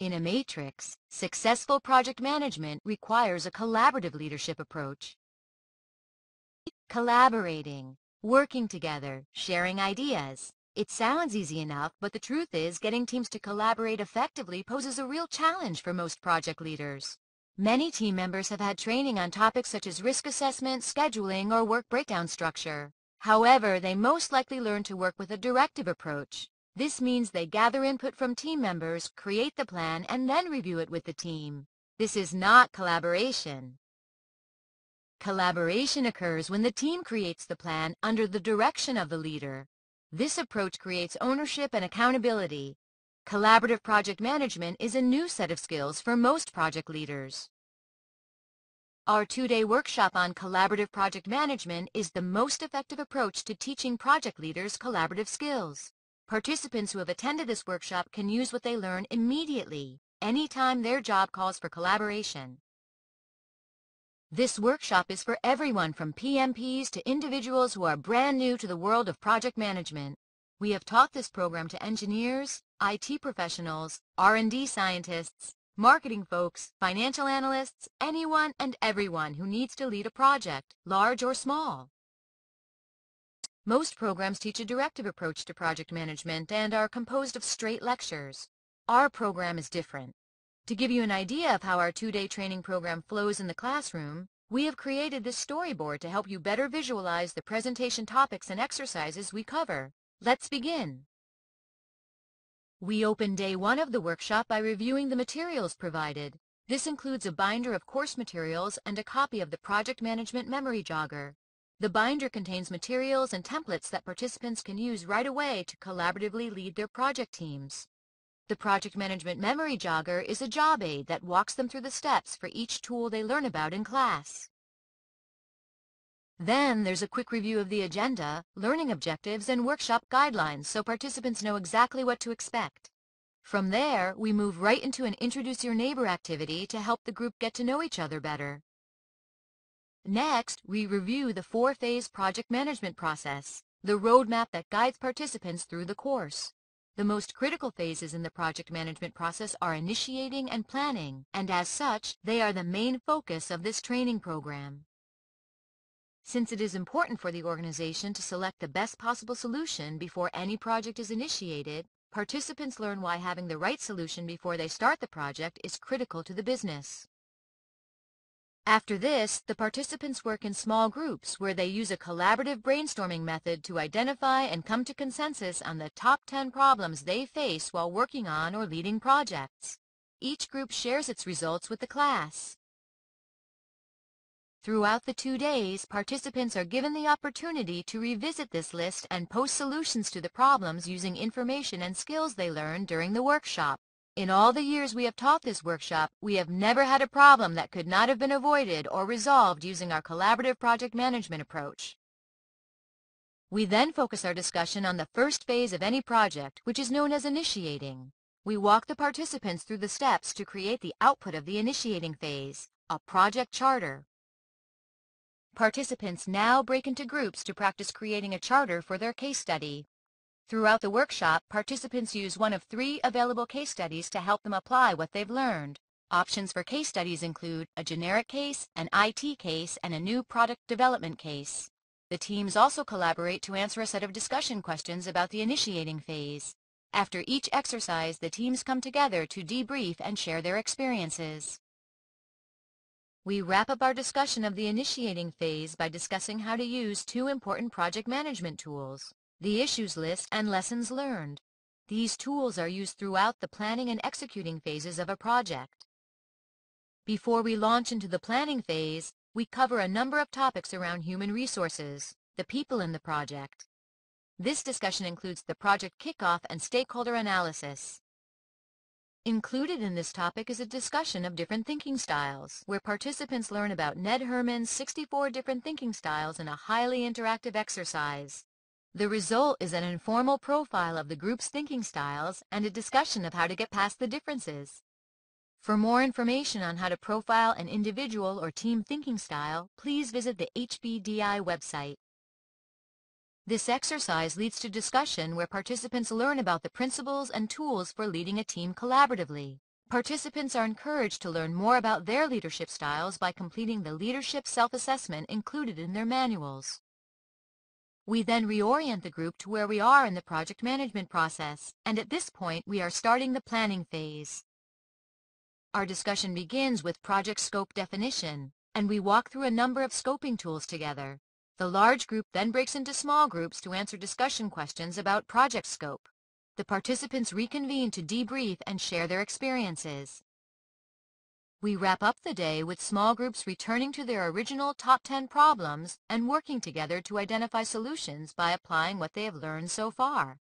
In a matrix, successful project management requires a collaborative leadership approach. Collaborating, working together, sharing ideas. It sounds easy enough, but the truth is getting teams to collaborate effectively poses a real challenge for most project leaders. Many team members have had training on topics such as risk assessment, scheduling, or work breakdown structure. However, they most likely learn to work with a directive approach. This means they gather input from team members, create the plan, and then review it with the team. This is not collaboration. Collaboration occurs when the team creates the plan under the direction of the leader. This approach creates ownership and accountability. Collaborative project management is a new set of skills for most project leaders. Our two-day workshop on collaborative project management is the most effective approach to teaching project leaders collaborative skills. Participants who have attended this workshop can use what they learn immediately, anytime their job calls for collaboration. This workshop is for everyone from PMPs to individuals who are brand new to the world of project management. We have taught this program to engineers, IT professionals, R&D scientists, marketing folks, financial analysts, anyone and everyone who needs to lead a project, large or small. Most programs teach a directive approach to project management and are composed of straight lectures. Our program is different. To give you an idea of how our two-day training program flows in the classroom, we have created this storyboard to help you better visualize the presentation topics and exercises we cover. Let's begin. We open day one of the workshop by reviewing the materials provided. This includes a binder of course materials and a copy of the Project Management Memory Jogger. The binder contains materials and templates that participants can use right away to collaboratively lead their project teams. The Project Management Memory Jogger is a job aid that walks them through the steps for each tool they learn about in class. Then there's a quick review of the agenda, learning objectives, and workshop guidelines so participants know exactly what to expect. From there, we move right into an Introduce Your Neighbor activity to help the group get to know each other better. Next, we review the four-phase project management process, the roadmap that guides participants through the course. The most critical phases in the project management process are initiating and planning, and as such, they are the main focus of this training program. Since it is important for the organization to select the best possible solution before any project is initiated, participants learn why having the right solution before they start the project is critical to the business. After this, the participants work in small groups where they use a collaborative brainstorming method to identify and come to consensus on the top 10 problems they face while working on or leading projects. Each group shares its results with the class. Throughout the two days, participants are given the opportunity to revisit this list and post solutions to the problems using information and skills they learned during the workshop. In all the years we have taught this workshop, we have never had a problem that could not have been avoided or resolved using our collaborative project management approach. We then focus our discussion on the first phase of any project, which is known as initiating. We walk the participants through the steps to create the output of the initiating phase, a project charter. Participants now break into groups to practice creating a charter for their case study. Throughout the workshop, participants use one of three available case studies to help them apply what they've learned. Options for case studies include a generic case, an IT case, and a new product development case. The teams also collaborate to answer a set of discussion questions about the initiating phase. After each exercise, the teams come together to debrief and share their experiences. We wrap up our discussion of the initiating phase by discussing how to use two important project management tools the issues list, and lessons learned. These tools are used throughout the planning and executing phases of a project. Before we launch into the planning phase, we cover a number of topics around human resources, the people in the project. This discussion includes the project kickoff and stakeholder analysis. Included in this topic is a discussion of different thinking styles, where participants learn about Ned Herrmann's 64 different thinking styles in a highly interactive exercise. The result is an informal profile of the group's thinking styles and a discussion of how to get past the differences. For more information on how to profile an individual or team thinking style, please visit the HBDI website. This exercise leads to discussion where participants learn about the principles and tools for leading a team collaboratively. Participants are encouraged to learn more about their leadership styles by completing the leadership self-assessment included in their manuals. We then reorient the group to where we are in the project management process, and at this point we are starting the planning phase. Our discussion begins with project scope definition, and we walk through a number of scoping tools together. The large group then breaks into small groups to answer discussion questions about project scope. The participants reconvene to debrief and share their experiences. We wrap up the day with small groups returning to their original top 10 problems and working together to identify solutions by applying what they have learned so far.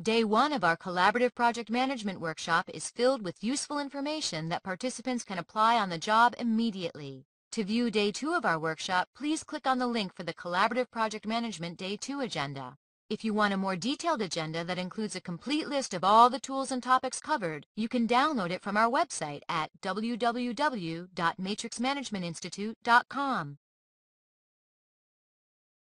Day one of our collaborative project management workshop is filled with useful information that participants can apply on the job immediately. To view day two of our workshop, please click on the link for the Collaborative Project Management Day 2 agenda. If you want a more detailed agenda that includes a complete list of all the tools and topics covered, you can download it from our website at www.matrixmanagementinstitute.com.